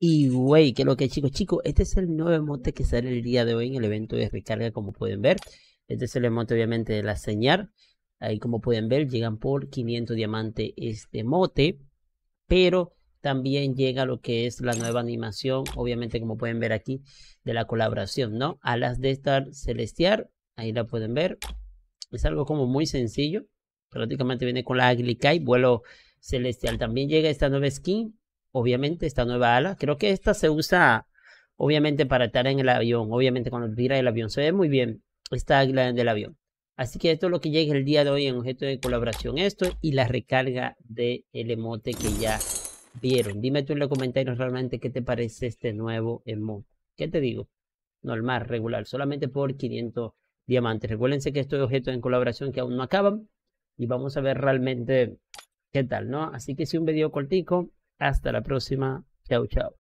Y güey, que lo que chicos, chicos, este es el nuevo emote que sale el día de hoy en el evento de recarga, como pueden ver. Este es el emote obviamente de la señal. Ahí como pueden ver, llegan por 500 diamantes este emote. Pero también llega lo que es la nueva animación, obviamente como pueden ver aquí, de la colaboración, ¿no? Alas de Star Celestial, ahí la pueden ver. Es algo como muy sencillo. Prácticamente viene con la y vuelo celestial. También llega esta nueva skin, obviamente, esta nueva ala. Creo que esta se usa, obviamente, para estar en el avión. Obviamente, cuando tira el avión. Se ve muy bien esta águila del avión. Así que esto es lo que llega el día de hoy en objeto de colaboración. Esto y la recarga del el emote que ya vieron. Dime tú en los comentarios realmente qué te parece este nuevo emote. ¿Qué te digo? Normal, regular, solamente por 500 diamantes. Recuérdense que esto es objeto de colaboración que aún no acaban. Y vamos a ver realmente qué tal, ¿no? Así que si un video cortico. Hasta la próxima. Chao, chao.